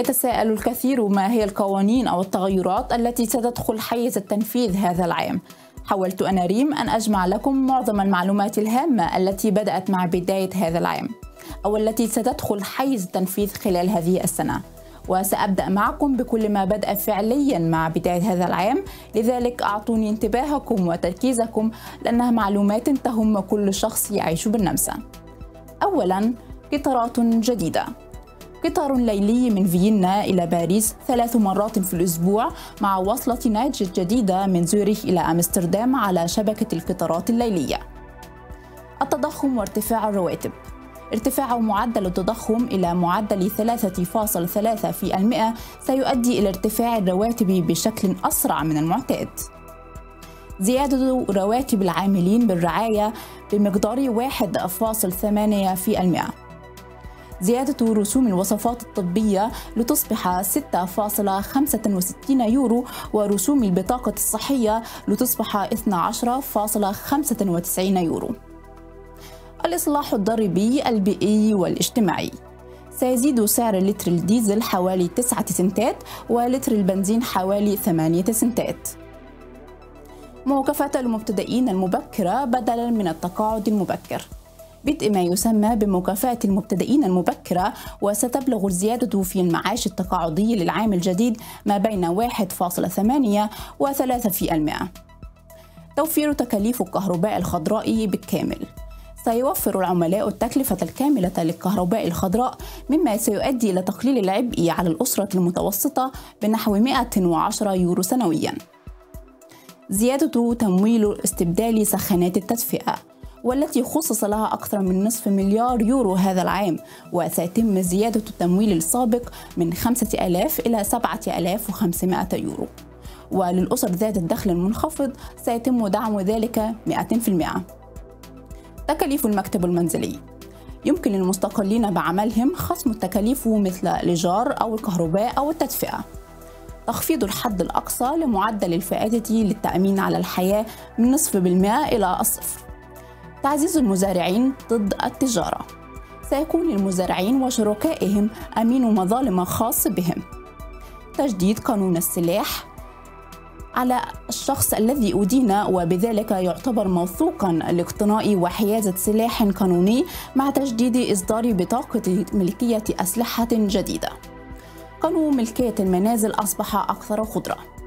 يتساءل الكثير ما هي القوانين أو التغيرات التي ستدخل حيز التنفيذ هذا العام. حاولت أنا ريم أن أجمع لكم معظم المعلومات الهامة التي بدأت مع بداية هذا العام أو التي ستدخل حيز التنفيذ خلال هذه السنة. وسأبدأ معكم بكل ما بدأ فعليا مع بداية هذا العام. لذلك أعطوني انتباهكم وتركيزكم لأنها معلومات تهم كل شخص يعيش بالنمسا. أولا قطارات جديدة. قطار ليلي من فيينا إلى باريس ثلاث مرات في الأسبوع مع وصلة نايتج الجديدة من زوريخ إلى أمستردام على شبكة القطارات الليلية. التضخم وارتفاع الرواتب. ارتفاع معدل التضخم إلى معدل 3.3 في المئة سيؤدي إلى ارتفاع الرواتب بشكل أسرع من المعتاد. زيادة رواتب العاملين بالرعاية بمقدار 1.8 في المئة. زيادة رسوم الوصفات الطبية لتصبح 6.65 يورو ورسوم البطاقة الصحية لتصبح 12.95 يورو. الإصلاح الضريبي البيئي والاجتماعي. سيزيد سعر لتر الديزل حوالي 9 سنتات ولتر البنزين حوالي 8 سنتات. مكافأة المبتدئين المبكرة بدلا من التقاعد المبكر. بدء ما يسمى بمكافأة المبتدئين المبكرة وستبلغ الزيادة في المعاش التقاعدي للعام الجديد ما بين 1.8 و 3%. توفير تكاليف الكهرباء الخضراء بالكامل سيوفر العملاء التكلفة الكاملة للكهرباء الخضراء مما سيؤدي إلى تقليل العبء على الأسرة المتوسطة بنحو 110 يورو سنوياً. زيادة تمويل استبدال سخانات التدفئة والتي خصص لها أكثر من نصف مليار يورو هذا العام وسيتم زيادة التمويل السابق من 5000 إلى 7500 يورو. وللأسر ذات الدخل المنخفض سيتم دعم ذلك 100% تكاليف المكتب المنزلي. يمكن للمستقلين بعملهم خصم التكاليف مثل الإيجار أو الكهرباء أو التدفئة. تخفيض الحد الأقصى لمعدل الفائدة للتأمين على الحياة من نصف بالمئة إلى الصفر. تعزيز المزارعين ضد التجارة سيكون للمزارعين وشركائهم أمين مظالم خاص بهم تجديد قانون السلاح على الشخص الذي أدين وبذلك يعتبر موثوقا لاقتناء وحيازة سلاح قانوني مع تجديد إصدار بطاقة ملكية أسلحة جديدة. قانون ملكية المنازل أصبح أكثر خضرة.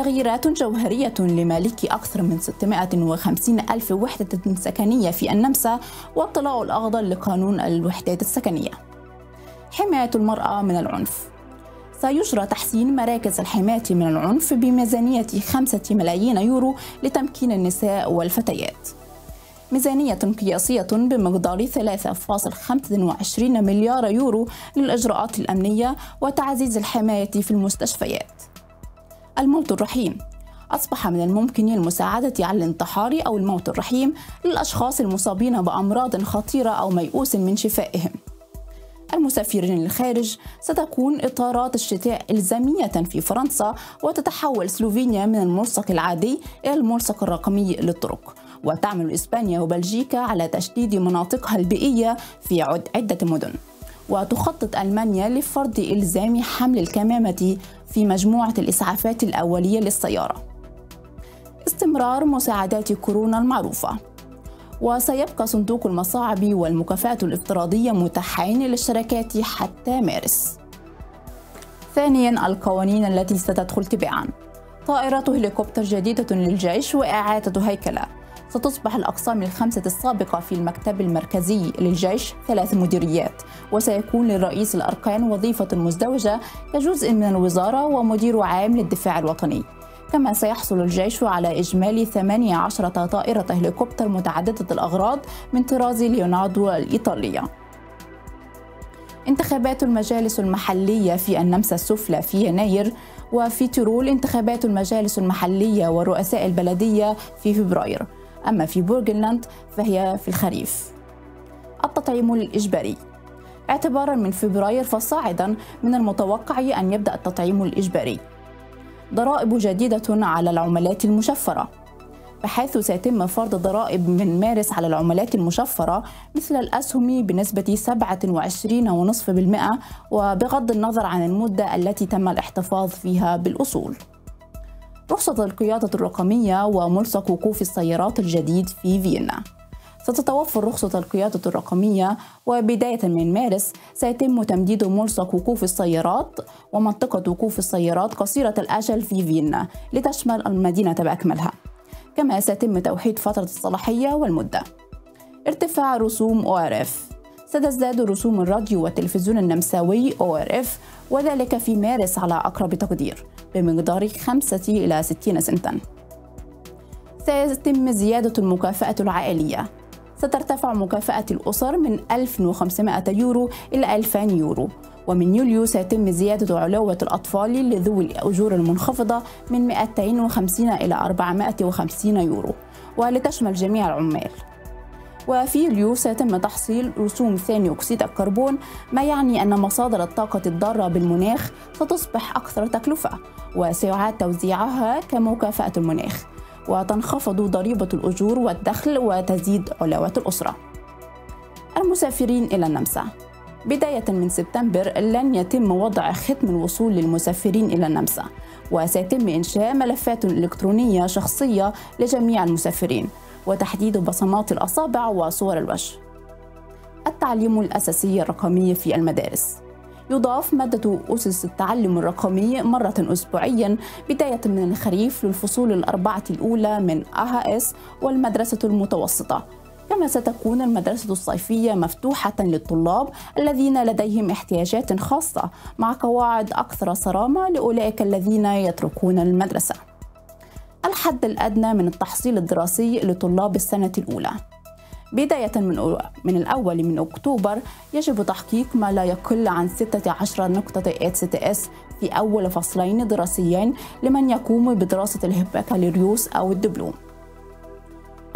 تغييرات جوهرية لمالكي أكثر من 650 ألف وحدة سكنية في النمسا والطلاء الأخضر لقانون الوحدات السكنية. حماية المرأة من العنف. سيجرى تحسين مراكز الحماية من العنف بميزانية 5 ملايين يورو لتمكين النساء والفتيات. ميزانية قياسية بمقدار 3.25 مليار يورو للإجراءات الأمنية وتعزيز الحماية في المستشفيات. الموت الرحيم. أصبح من الممكن المساعدة على الانتحار أو الموت الرحيم للأشخاص المصابين بأمراض خطيرة أو ميؤوس من شفائهم. المسافرين للخارج ستكون إطارات الشتاء إلزامية في فرنسا وتتحول سلوفينيا من الملصق العادي إلى الملصق الرقمي للطرق. وتعمل إسبانيا وبلجيكا على تشديد مناطقها البيئية في عدة مدن. وتخطط ألمانيا لفرض إلزام حمل الكمامة في مجموعة الإسعافات الأولية للسيارة. استمرار مساعدات كورونا المعروفة. وسيبقى صندوق المصاعب والمكافآت الافتراضية متاحين للشركات حتى مارس. ثانيا القوانين التي ستدخل تباعا طائرة هليكوبتر جديدة للجيش وإعادة هيكلة ستصبح الأقسام الخمسة السابقة في المكتب المركزي للجيش ثلاث مديريات. وسيكون للرئيس الأركان وظيفة مزدوجة كجزء من الوزارة ومدير عام للدفاع الوطني. كما سيحصل الجيش على إجمالي 18 طائرة هليكوبتر متعددة الأغراض من طراز ليوناردو الإيطالية. انتخابات المجالس المحلية في النمسا السفلى في يناير وفي تيرول انتخابات المجالس المحلية ورؤساء البلدية في فبراير. أما في بورغلاند فهي في الخريف. التطعيم الإجباري. اعتبارا من فبراير فصاعدا من المتوقع أن يبدأ التطعيم الإجباري. ضرائب جديدة على العملات المشفرة. بحيث سيتم فرض ضرائب من مارس على العملات المشفرة مثل الأسهم بنسبة 27.5% وبغض النظر عن المدة التي تم الاحتفاظ فيها بالأصول. رخصة القيادة الرقمية وملصق وقوف السيارات الجديد في فيينا. ستتوفر رخصة القيادة الرقمية وبداية من مارس سيتم تمديد ملصق وقوف السيارات ومنطقة وقوف السيارات قصيرة الأجل في فيينا لتشمل المدينة بأكملها كما سيتم توحيد فترة الصلاحية والمدة. ارتفاع رسوم ORF ستزداد رسوم الراديو والتلفزيون النمساوي ORF وذلك في مارس على أقرب تقدير بمقدار 5 إلى 60 سنتا. سيتم زيادة المكافأة العائلية. سترتفع مكافأة الأسر من 1500 يورو إلى 2000 يورو. ومن يوليو سيتم زيادة علوة الأطفال لذوي الأجور المنخفضة من 250 إلى 450 يورو ولتشمل جميع العمال. وفي يوليو سيتم تحصيل رسوم ثاني أكسيد الكربون ما يعني أن مصادر الطاقة الضارة بالمناخ ستصبح أكثر تكلفة وسيعاد توزيعها كمكافأة المناخ. وتنخفض ضريبة الأجور والدخل وتزيد علاوة الأسرة. المسافرين إلى النمسا. بداية من سبتمبر لن يتم وضع ختم الوصول للمسافرين إلى النمسا وسيتم إنشاء ملفات إلكترونية شخصية لجميع المسافرين. وتحديد بصمات الأصابع وصور الوجه. التعليم الأساسي الرقمي في المدارس. يضاف مادة أسس التعلم الرقمي مرة أسبوعيا بداية من الخريف للفصول الأربعة الأولى من أهس والمدرسة المتوسطة. كما ستكون المدرسة الصيفية مفتوحة للطلاب الذين لديهم احتياجات خاصة مع قواعد أكثر صرامة لأولئك الذين يتركون المدرسة. الحد الأدنى من التحصيل الدراسي لطلاب السنة الأولى بداية من من الأول من أكتوبر يجب تحقيق ما لا يقل عن 16 نقطة HCTS في أول فصلين دراسيين لمن يقوم بدراسة البكالوريوس أو الدبلوم.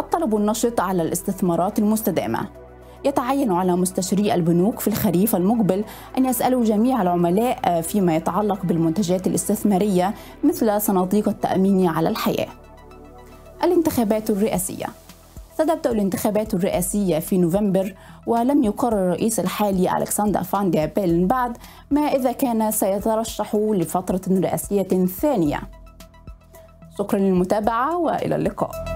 الطلب النشط على الاستثمارات المستدامة يتعين على مستشري البنوك في الخريف المقبل أن يسألوا جميع العملاء فيما يتعلق بالمنتجات الاستثمارية مثل صناديق التأمين على الحياة. الانتخابات الرئاسية. ستبدأ الانتخابات الرئاسية في نوفمبر ولم يقرر الرئيس الحالي ألكسندر فان بيلن بعد ما إذا كان سيترشح لفترة رئاسية ثانية. شكرا للمتابعة وإلى اللقاء.